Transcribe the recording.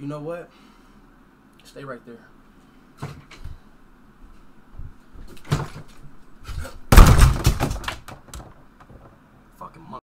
you know what? Stay right there.